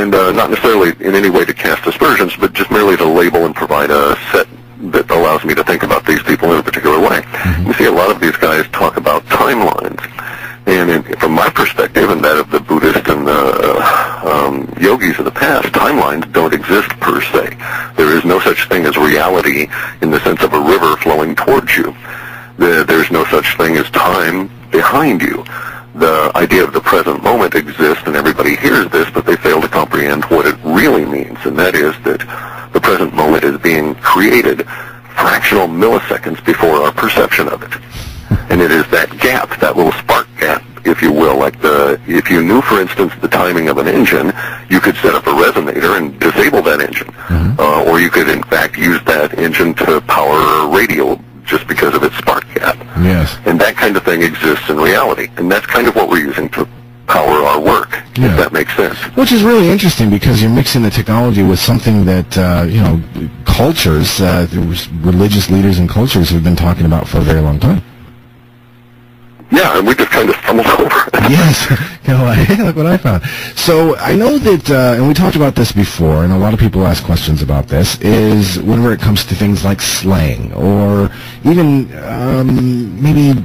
and uh, not necessarily in any way to cast aspersions, but just merely to label and provide a set that allows me to think about these people in a particular way. You see a lot of these guys talk about timelines. And in, from my perspective and that of the Buddhist and the um, yogis of the past, timelines don't exist per se. There is no such thing as reality in the sense of a river flowing towards you. The, there's no such thing as time behind you. The idea of the present moment exists and everybody hears this, but they fail to comprehend what it really means, and that is that the present moment is being created fractional milliseconds before our perception of it. And it is that gap, that little spark gap, if you will, like the, if you knew, for instance, the timing of an engine, you could set up a resonator and disable that engine. Uh, or you could, in fact, use that engine to power a radio just because of its spark gap. Yes. And that kind of thing exists in reality. And that's kind of what we're using to power our work, Yeah. if that makes sense. Which is really interesting because you're mixing the technology with something that, uh, you know, cultures, uh, religious leaders and cultures have been talking about for a very long time. Yeah, and we just kind of stumbled over it. Yes, you know, hey, look what I found. So I know that, uh, and we talked about this before, and a lot of people ask questions about this, is whenever it comes to things like slang or even um, maybe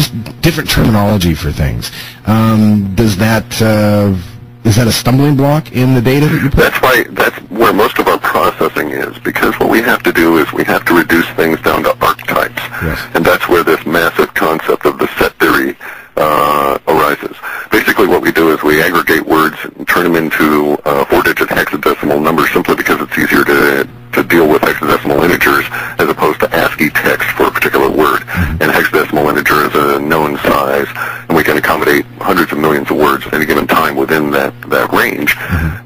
just different terminology for things. Um, does that uh, is that a stumbling block in the data that you put? That's why that's where most of our processing is, because what we have to do is we have to reduce things down to archetypes, Yes. and that's where this massive concept of the set theory uh, arises. Basically, what we do is we aggregate words and turn them into uh, four-digit hexadecimal numbers, simply because it's easier to to deal with hexadecimal integers as opposed to ASCII text for a particular word. And hexadecimal integer is a known size, and we can accommodate hundreds of millions of words at any given time within that, that range.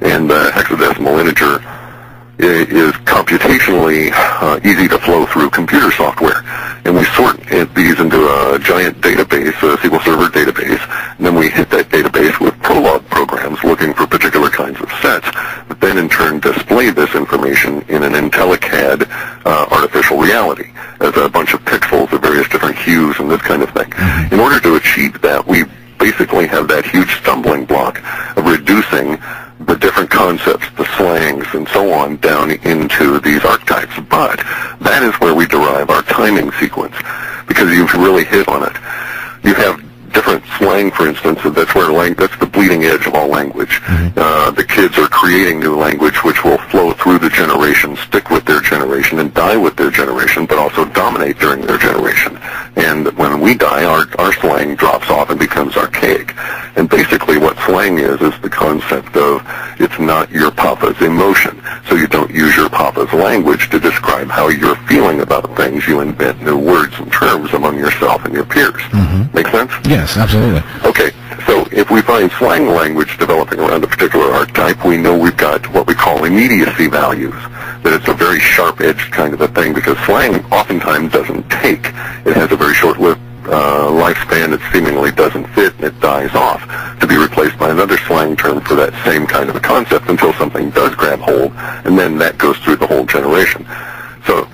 And the i- is computationally uh, easy to flow through computer software. And we sort these into a giant database, a SQL Server database, and then we hit that database with Prolog programs looking for particular kinds of sets, that then in turn display this information in an IntelliCAD uh, artificial reality as a bunch of pixels of various different hues and this kind of thing. In order to achieve that, we basically have that huge stumbling block of reducing the different concepts, the slangs, and on down into these archetypes. But that is where we derive our timing sequence, because you've really hit on it. You have different slang, for instance, and that's where lang- that's the bleeding edge of all language. Uh, the kids are creating new language which will flow through the generation, stick with their generation, and die with their generation, but also dominate during their generation. And when we die, our, our slang drops off and becomes archaic. And basically what slang is, is the concept of it's not your papa's emotion. So you don't use your papa's language to describe how you're feeling about things. You invent new words and terms among yourself and your peers. Make sense? Yes, absolutely. Okay, so if we find slang language developing around a particular archetype, we know we've got what we call immediacy values. That it's a very sharp-edged kind of a thing because slang oftentimes doesn't take. It has a very short-lived uh, lifespan. It seemingly doesn't fit and it dies off to be replaced by another slang term for that same kind of a concept until something does grab hold and then that goes through the whole generation. So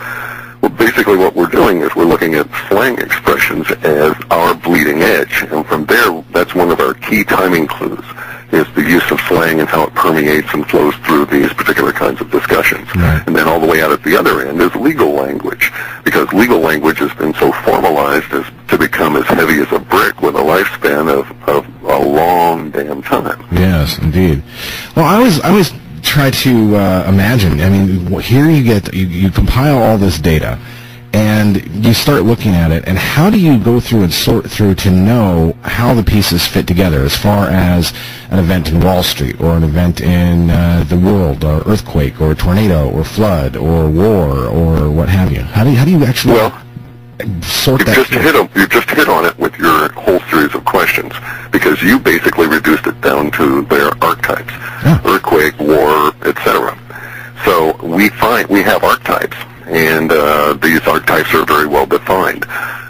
well, basically what we're doing is we're looking at slang expressions as our bleeding edge. And from there, that's one of our key timing clues, is the use of slang and how it permeates and flows through these particular kinds of discussions. Right. And then all the way out at the other end is legal language, because legal language has been so formalized as to become as heavy as a brick with a lifespan of, of a long damn time. Yes, indeed. Well, I was I always try to uh, imagine. I mean, here you get, you, you compile all this data, and you start looking at it, and how do you go through and sort through to know how the pieces fit together as far as an event in Wall Street, or an event in uh, the world, or earthquake, or tornado, or flood, or war, or what have you? How do you, how do you actually Well, sort that? just hit 'em- you just hit on it with your whole series of questions because you basically reduced it down to their archetypes: Yeah. Etc. So we find we have archetypes, and uh, these archetypes are very well defined.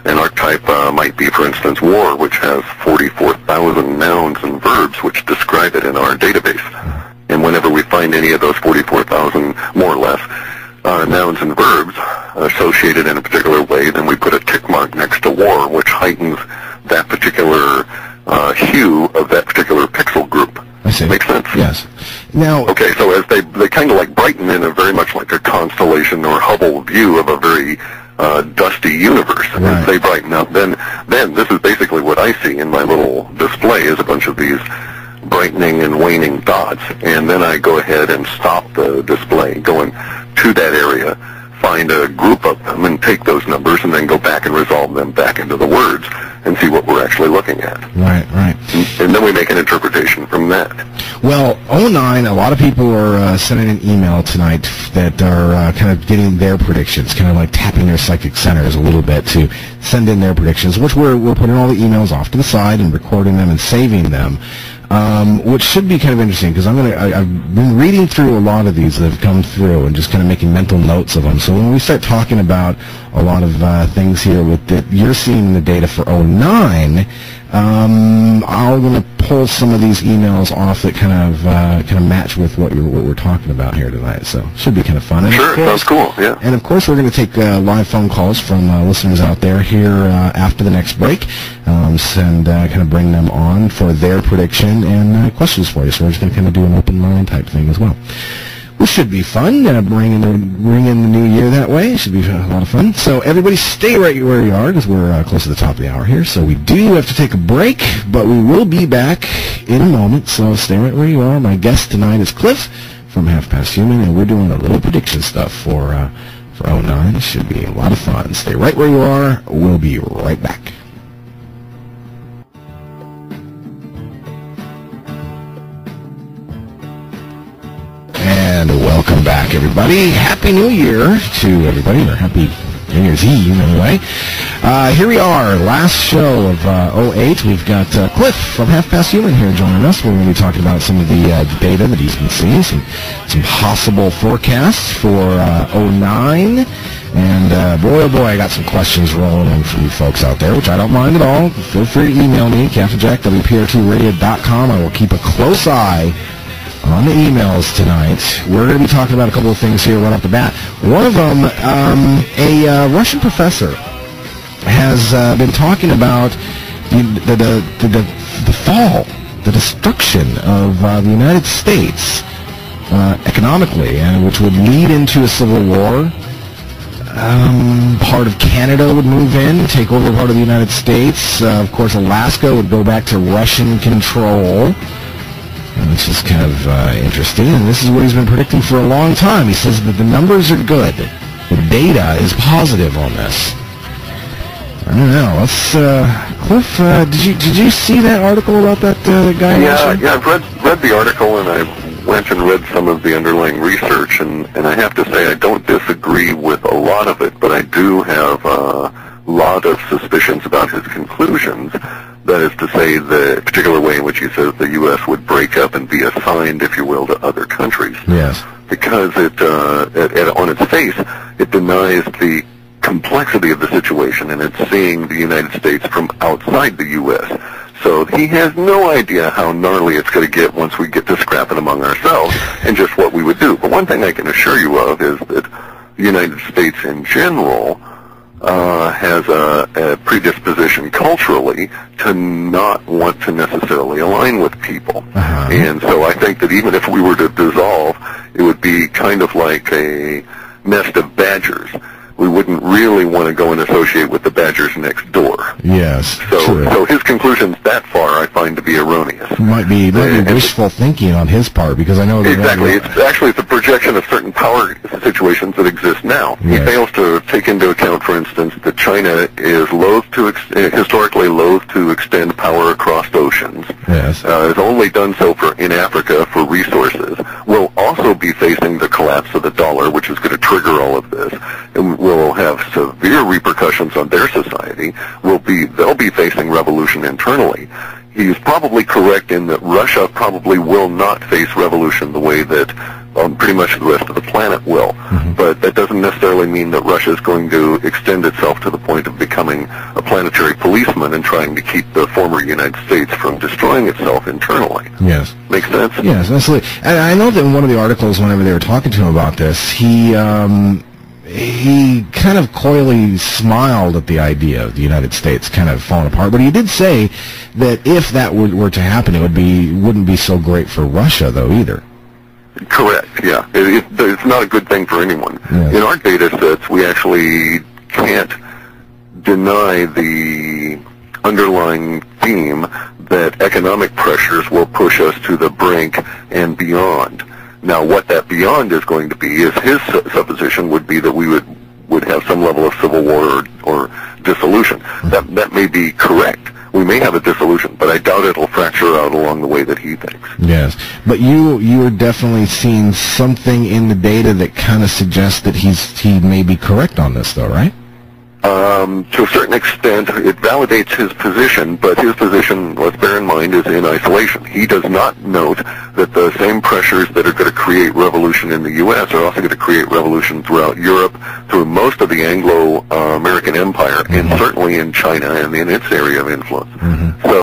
An archetype uh, might be, for instance, war, which has 44,000 nouns and verbs which describe it in our database. And whenever we find any of those 44,000, more or less, uh, nouns and verbs associated in a particular way, then we put a tick mark next to war, which heightens that particular uh, hue of that particular pixel group. I see. Makes sense? Yes. Now, Okay, so as they they kind of like brighten in a very much like a constellation or Hubble view of a very uh, dusty universe. Right. as they brighten up, then then this is basically what I see in my little display is a bunch of these brightening and waning dots, and then I go ahead and stop the display, going to that area, find a group of them, and take those numbers, and then go back and resolve them back into the words, and see what we're actually looking at. right, right. And then we make an interpretation that. Well, 09, a lot of people are uh, sending an email tonight that are uh, kind of getting their predictions, kind of like tapping their psychic centers a little bit to send in their predictions, which we're, we're putting all the emails off to the side and recording them and saving them. Um, which should be kind of interesting because I'm gonna. I've been reading through a lot of these that have come through and just kind of making mental notes of them. So when we start talking about a lot of uh, things here with that you're seeing in the data for 09, um, I'm going to pull some of these emails off that kind of uh, kind of match with what, you're, what we're talking about here tonight. So should be kind of fun. And Sure, course- sounds cool. Yeah. and of course, we're going to take uh, live phone calls from uh, listeners out there here uh, after the next break, um, and uh, kind of bring them on for their prediction and uh, questions for you. So we're just going to kind of do an open line type thing as well. Which should be fun. Uh, bring in the bring in the new year that way. it Should be a lot of fun. So everybody, stay right where you are because we're uh, close to the top of the hour here. So we do have to take a break, but we will be back in a moment. So stay right where you are. My guest tonight is Clif from Half Past Human, and we're doing a little prediction stuff for uh, for 09. Should be a lot of fun. Stay right where you are. We'll be right back. Back, everybody. Happy New Year to everybody, or Happy New Year's Eve, anyway. Uh, here we are, last show of uh, 08. We've got uh, Clif from Half Past Human here joining us. We're going to be talking about some of the uh, data that he's been seeing, some, some possible forecasts for uh, 09. And uh, boy, oh boy, I got some questions rolling in from you folks out there, which I don't mind at all. Feel free to email me, CaptainJack, WPR2Radio.com. I will keep a close eye on the emails tonight. We're going to be talking about a couple of things here right off the bat. One of them, um, a uh, Russian professor has uh, been talking about the, the, the, the, the, fall, the destruction of uh, the United States uh, economically, and which would lead into a civil war. Um, part of Canada would move in, take over part of the United States. Uh, of course, Alaska would go back to Russian control. Which is kind of uh, interesting, and this is what he's been predicting for a long time. He says that the numbers are good. The data is positive on this. I don't know. Let's, uh, Clif, uh, did you did you see that article about that uh, guy? Yeah, yeah, I've read read the article and I went and read some of the underlying research, and and I have to say I don't disagree with a lot of it, but I do have a lot of suspicions about his conclusions. That is to say, the particular way in which he says the U.S. would break up and be assigned, if you will, to other countries Yes. because it, uh, it, it, on its face, it denies the complexity of the situation, and it's seeing the United States from outside the U.S. So he has no idea how gnarly it's going to get once we get to scrapping among ourselves and just what we would do. But one thing I can assure you of is that the United States in general uh, has a, a predisposition culturally to not want to necessarily align with people. Uh-huh. And so I think that even if we were to dissolve, it would be kind of like a nest of badgers. We wouldn't really want to go and associate with the badgers next door. Yes. So, true. so his conclusions that far I find to be erroneous. might be might and- be wishful thinking on his part because I know that Exactly. It's actually it's a projection of certain power situations that exist now. Yes. He fails to take into account, for instance, that China is loath to ex- uh, historically loath to extend power across oceans. Yes. Uh, has only done so for in Africa for resources. Will also be facing the collapse of the dollar, which is going to trigger all of this, have severe repercussions on their society. Will be they'll be facing revolution internally. He's probably correct in that Russia probably will not face revolution the way that um, pretty much the rest of the planet will. But that doesn't necessarily mean that Russia is going to extend itself to the point of becoming a planetary policeman and trying to keep the former United States from destroying itself internally. yes. Makes sense? Yes, absolutely. And I know that in one of the articles, whenever they were talking to him about this, he um, he kind of coyly smiled at the idea of the United States kind of falling apart. But he did say that if that were, were to happen, it would be wouldn't be so great for Russia, though, either. Correct. Yeah, it, it, it's not a good thing for anyone. Yeah. In our data sets, we actually can't deny the underlying theme that economic pressures will push us to the brink and beyond. Now, what that beyond is going to be is his su- supposition would be that we would would have some level of civil war or, or dissolution. That that may be correct. We may have a dissolution, but I doubt it'll fracture out along the way that he thinks. Yes, but you you are definitely seeing something in the data that kind of suggests that he's he may be correct on this, though, right? Um, to a certain extent, it validates his position, but his position, let's bear in mind, is in isolation. He does not note that the same pressures that are going to create revolution in the U.S. are also going to create revolution throughout Europe, through most of the Anglo-American empire, and certainly in China and in its area of influence. So